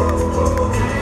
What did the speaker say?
oh whoa.